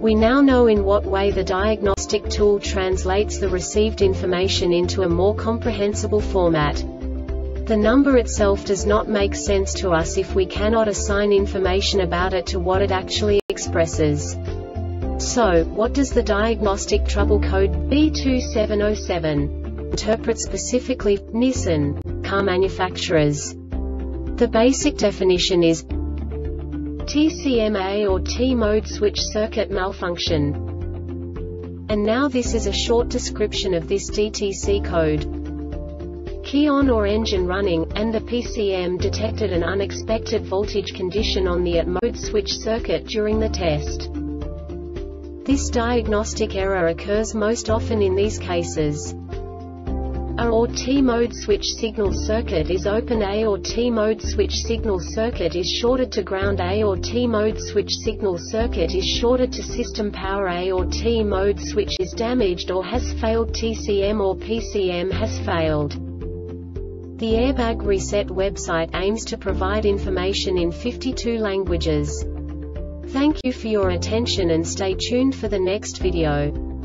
We now know in what way the diagnostic tool translates the received information into a more comprehensible format. The number itself does not make sense to us if we cannot assign information about it to what it actually expresses. So, what does the diagnostic trouble code B2707 interpret specifically, Nissan, car manufacturers? The basic definition is TCM A or T-mode switch circuit malfunction. And now this is a short description of this DTC code. Key on or engine running, and the PCM detected an unexpected voltage condition on the at-mode switch circuit during the test. This diagnostic error occurs most often in these cases. A or T-mode switch signal circuit is open A or T-mode switch signal circuit is shorted to ground A or T-mode switch signal circuit is shorted to system power A or T-mode switch is damaged or has failed TCM or PCM has failed. The Airbag Reset website aims to provide information in 52 languages. Thank you for your attention and stay tuned for the next video.